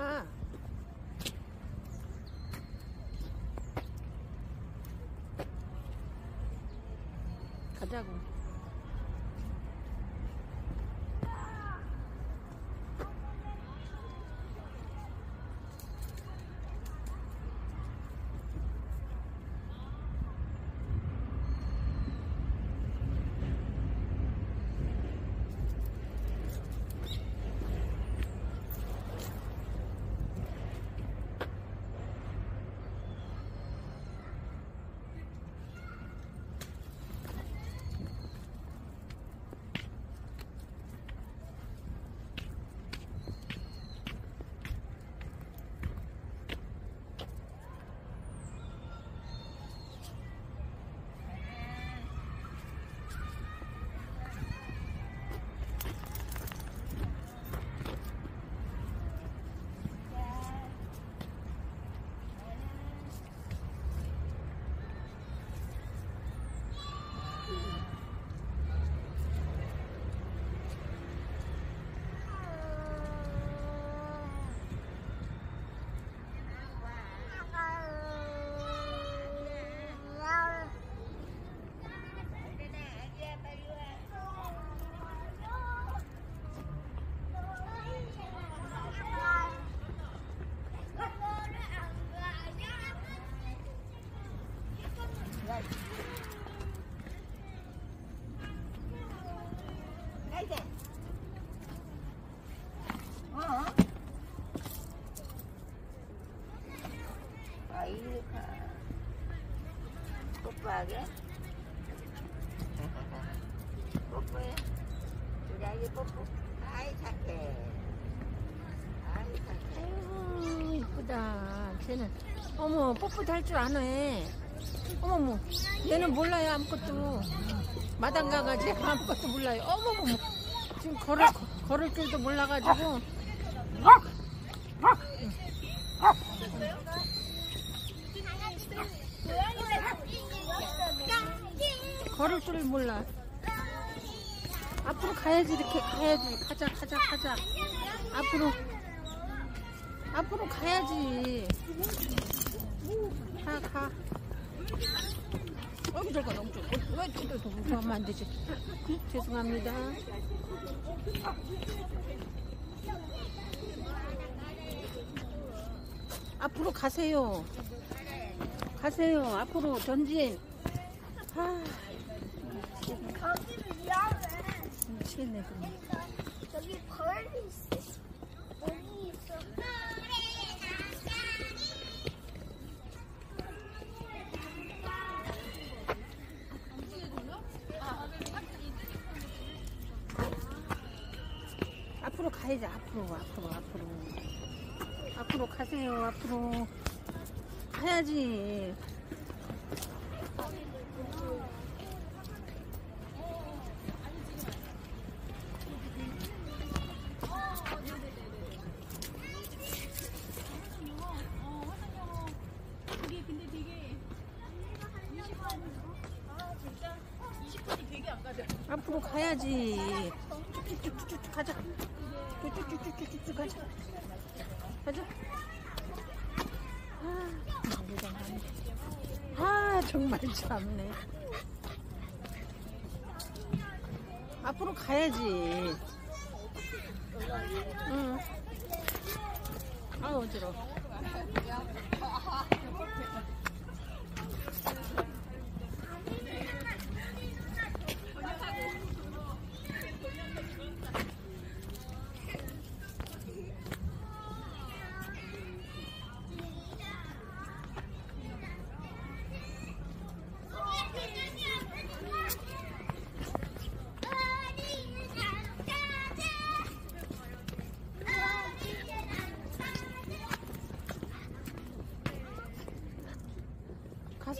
가. 가자고. 어? 아, 이리 가. 뽀뽀하게? 뽀뽀해. 우리 아기 뽀뽀. 아이, 착해. 아이, 착해. 아이고, 이쁘다. 쟤는. 어머, 뽀뽀도 할 줄 아네. 어머머, 얘는 몰라요, 아무것도. 마당 가가지고 아무것도 몰라요. 어머머, 지금 걸을, 걸을 줄도 몰라가지고. 걸을 줄을 몰라. 앞으로 가야지, 이렇게 가야지. 가자, 가자, 가자. 앞으로. 앞으로 가야지. 가, 가. 여기 저가 너무 좀, 왜 저도 더 무서우면 안 되지? 죄송합니다. 앞으로 가세요. 가세요. 앞으로 전진. 아, 거기는 위험해. 미치겠네, 그럼. 저기 벌이 있어. 벌이 있어. 앞으로 가야지, 앞으로, 앞으로, 앞으로. 앞으로 가세요, 앞으로. 가야지. 앞으로 가야지. 쭉쭉쭉쭉 가자. 쭉쭉쭉쭉쭉 가자. 가자. 아. 아, 정말 참네. 앞으로 가야지. 응. 아, 어지러워.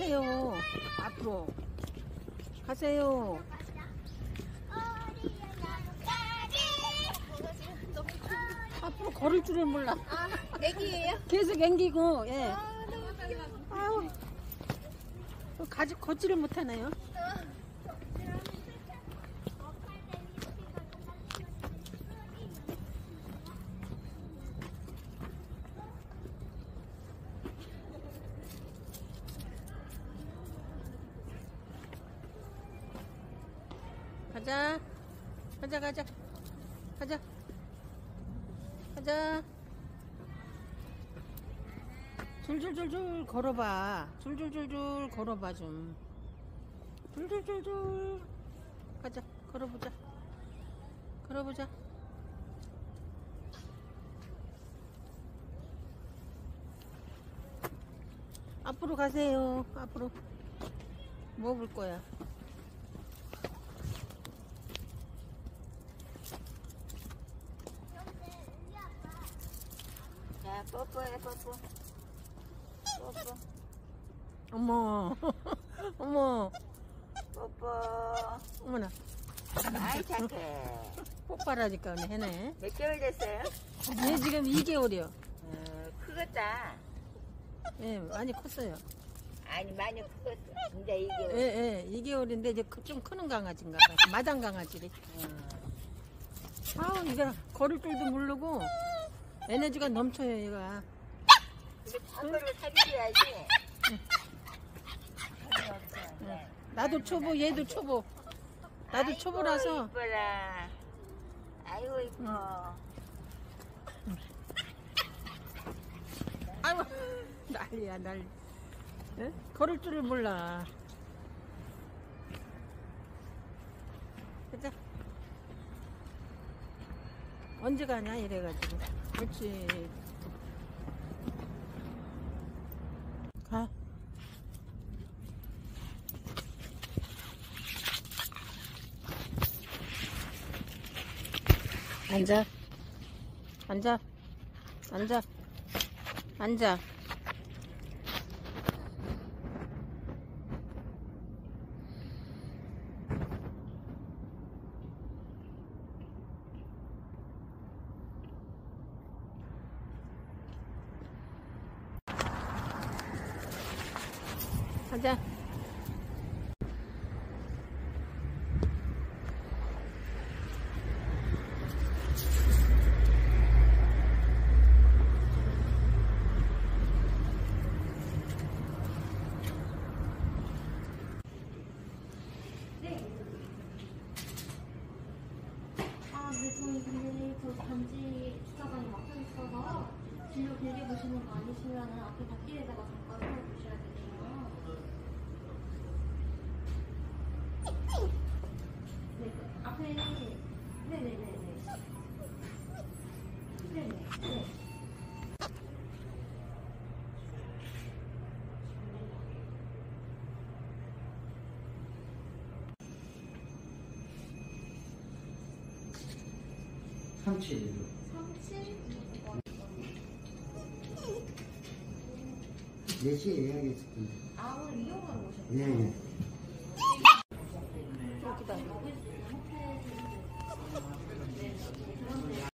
가세요. 앞으로. 가세요. 앞으로 걸을 줄을 몰라. 애기예요? 계속 앵기고, 예. 아, 귀여워. 아우. 가지, 걷지를 못하네요. 가자. 가자, 가자. 가자. 가자. 줄줄줄줄 걸어봐. 줄줄줄줄 걸어봐 좀. 줄줄줄줄. 가자. 걸어보자. 걸어보자. 앞으로 가세요. 앞으로. 뭐볼 거야? 뽀뽀해, 뽀뽀. 뽀뽀, 어머. 어머. 뽀뽀. 어머나. 아이, 착해. 폭발하니까 그냥 해네. 몇 개월 됐어요? 얘 지금 2개월이요. 어, 크겠다. 예, 많이 컸어요. 아니, 많이 크겠어. 진짜 이게. 예, 예, 2개월인데 이제 크- 좀 크는 강아지인가 봐. 마당 강아지래. 아우, 이거 걸을 줄도 모르고 에너지가 넘쳐요, 얘가. 작거를 사귀어야지. 나도 초보, 얘도 초보. 나도 초보라서. 이뻐라. 아이고, 이뻐. 아이고, 난리야, 난리. 예? 걸을 줄을 몰라. 가자. 언제 가냐, 이래가지고. 그렇지. 가. 앉아. 앉아. 앉아. 앉아. 가자. 37. 37? 4시에 예약했을 텐데. 아, 오늘 이용하러 오셨어요? 예, 예.